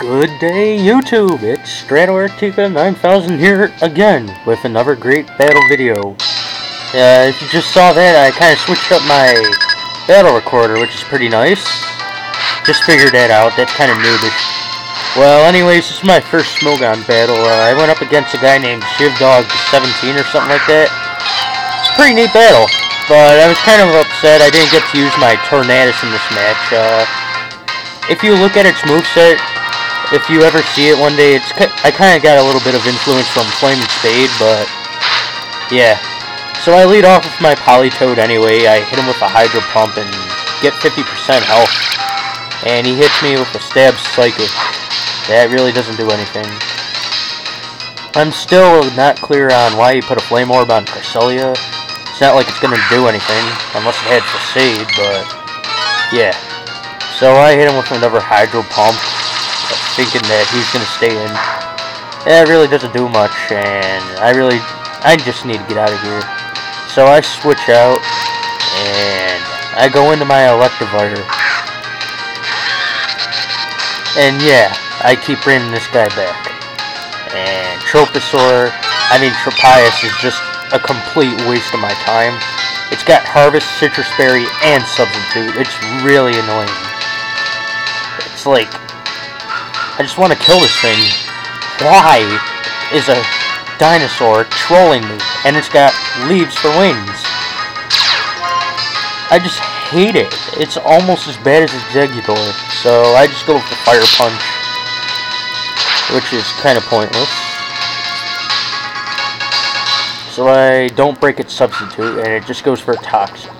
Good day, YouTube! It's Strato Arctica 9000 here again with another great battle video. Uh, if you just saw that, I kind of switched up my battle recorder, which is pretty nice. Just figured that out. That's kind of noobish. Well, anyways, this is my first Smogon battle. Uh, I went up against a guy named shivdawg17 or something like that. It's a pretty neat battle, but I was kind of upset I didn't get to use my Tornadus in this match. Uh, if you look at its moveset, if you ever see it one day, it's I kind of got a little bit of influence from Flaming Spade, but yeah. So I lead off with my Politoed anyway. I hit him with a Hydro Pump and get 50% health. And he hits me with a Stab Psychic. That really doesn't do anything. I'm still not clear on why he put a Flame Orb on Cresselia. It's not like it's going to do anything, unless it had Facade, but yeah. So I hit him with another Hydro Pump, thinking that he's going to stay in. That really doesn't do much, and I really, I just need to get out of here. So I switch out, and I go into my Electivire. And yeah, I keep bringing this guy back. And Tropisaur, I mean Tropius is just a complete waste of my time. It's got Harvest, Sitrus Berry, and Substitute. It's really annoying. It's like, I just want to kill this thing. Why is a dinosaur trolling me? And it's got leaves for wings. I just hate it. It's almost as bad as a Exeggutor. So I just go with the Fire Punch. Which is kind of pointless. So I don't break its substitute and it just goes for a Toxic.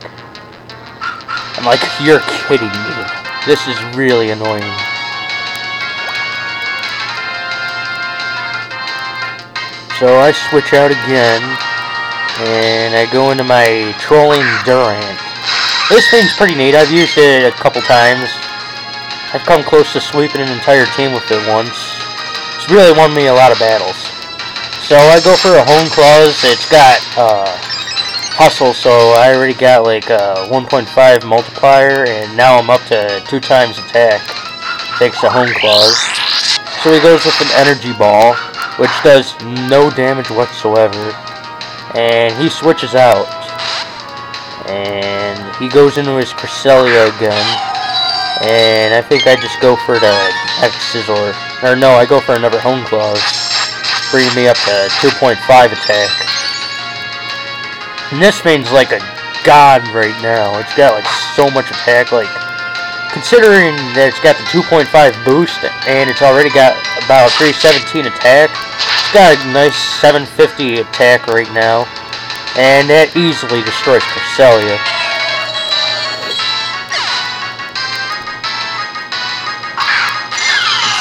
I'm like, you're kidding me. This is really annoying. So I switch out again, and I go into my Trolling Durant. This thing's pretty neat. I've used it a couple times. I've come close to sweeping an entire team with it once. It's really won me a lot of battles. So I go for a Hone Claws. It's got uh, Hustle, so I already got like a 1.5 multiplier, and now I'm up to two times attack. Takes a Hone Claws. So he goes with an Energy Ball which does no damage whatsoever. And he switches out. And he goes into his Cresselia again. And I think I just go for the X Scizor. Or no, I go for another Hone Claws. Bringing me up to 2.5 attack. And this thing's like a god right now. It's got like so much attack, like considering that it's got the 2.5 boost and it's already got about 317 attack, it's got a nice 750 attack right now, and that easily destroys Cresselia.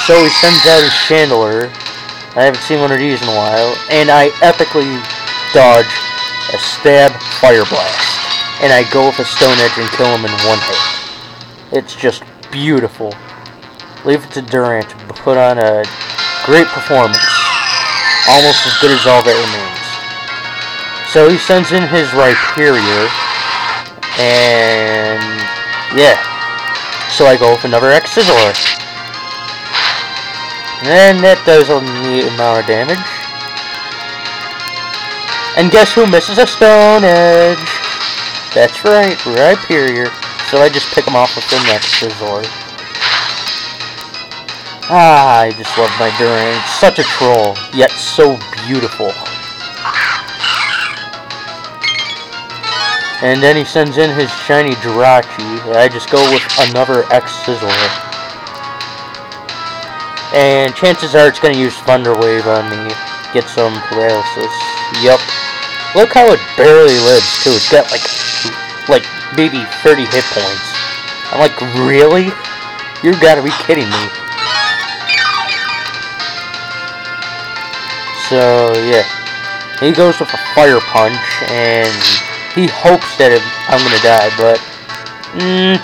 So he sends out his Chandelure. I haven't seen one of these in a while, and I epically dodge a stab fire blast, and I go with a stone edge and kill him in one hit. It's just beautiful. Leave it to Durant to put on a great performance. Almost as good as all that remains. So he sends in his Rhyperior. And yeah. So I go with another X-Scissor. And that does a neat amount of damage. And guess who misses a Stone Edge? That's right, Rhyperior. So I just pick them off with the X-Scissor. Ah, I just love my Durant. Such a troll, yet so beautiful. And then he sends in his shiny Jirachi. I just go with another X-Scissor. And chances are it's going to use Thunder Wave on me. Get some paralysis. Yup. Look how it barely lives, too. It's got like, like maybe 30 hit points. I'm like, really? You gotta be kidding me. So, yeah. He goes with a fire punch, and he hopes that I'm gonna die, but, mm,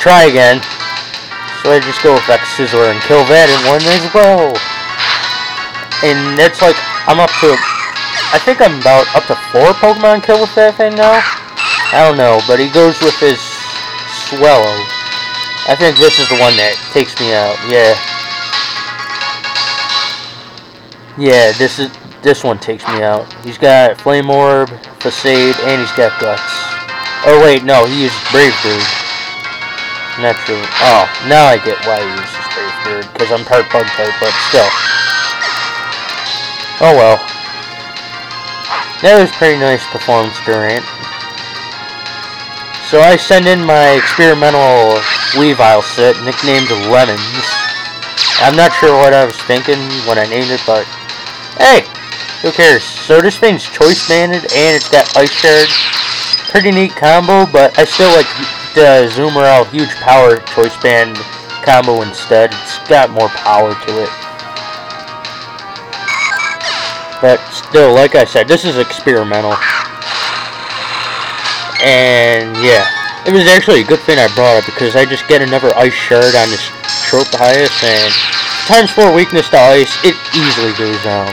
try again. So I just go with that Scizor and kill that in one as well. And that's like, I'm up to, I think I'm about up to four Pokemon kill with that thing now. I don't know, but he goes with his Swellow. I think this is the one that takes me out, yeah. Yeah, this is this one takes me out. He's got Flame Orb, Facade, and he's got Guts. Oh wait, no, he uses Brave Bird. Not true. Oh, now I get why he uses Brave Bird, because I'm part bug type, but still. Oh well. That was pretty nice performance, Durant. So I send in my experimental Weavile set, nicknamed Lemons. I'm not sure what I was thinking when I named it, but hey, who cares? So this thing's choice banded and it's got ice shard. Pretty neat combo, but I still like the Azumarill huge power choice band combo instead. It's got more power to it. But still, like I said, this is experimental. And yeah, it was actually a good thing I brought it because I just get another ice shard on this Tropius and times 4 weakness to ice, it easily goes down.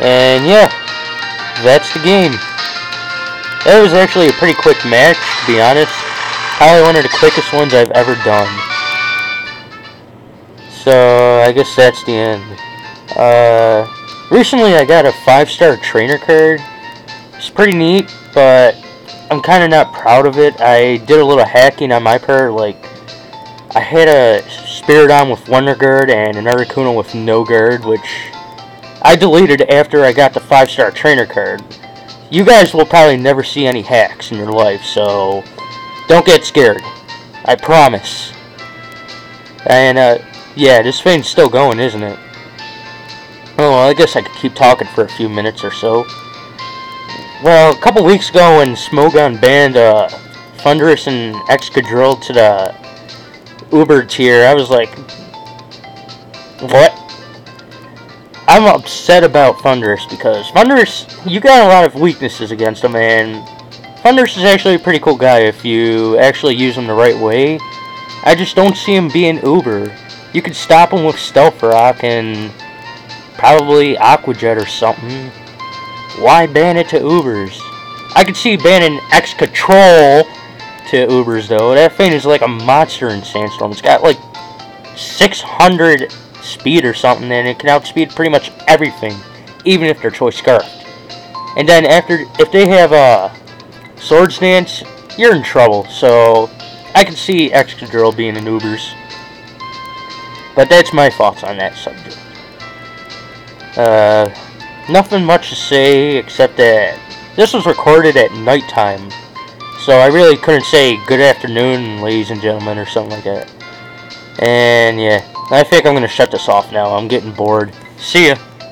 And yeah, that's the game. That was actually a pretty quick match, to be honest. Probably one of the quickest ones I've ever done. So, I guess that's the end. Uh, recently I got a 5-star trainer card. It's pretty neat, but I'm kind of not proud of it. I did a little hacking on my part, like, I had a Spiritomb with Wonder Guard and an Articuno with no guard, which I deleted after I got the 5-star trainer card. You guys will probably never see any hacks in your life, so don't get scared. I promise. And, uh, yeah, this thing's still going, isn't it? Oh, well, I guess I could keep talking for a few minutes or so. Well, a couple weeks ago when Smogon banned, uh, Thundurus and Excadrill to the Uber tier, I was like, what? I'm upset about Thundurus because Thundurus, you got a lot of weaknesses against him, and Thundurus is actually a pretty cool guy if you actually use him the right way. I just don't see him being Uber. You could stop him with Stealth Rock and probably Aqua Jet or something. Why ban it to Ubers? I could see banning Excadrill to Ubers though. That thing is like a monster in Sandstorm. It's got like 600 speed or something, and it can outspeed pretty much everything, even if they're choice scarfed. And then after, if they have a Swords Dance, you're in trouble. So I can see Excadrill being in Ubers. But that's my thoughts on that subject. Uh, nothing much to say except that this was recorded at nighttime. So I really couldn't say good afternoon, ladies and gentlemen, or something like that. And yeah. I think I'm going to shut this off now. I'm getting bored. See ya.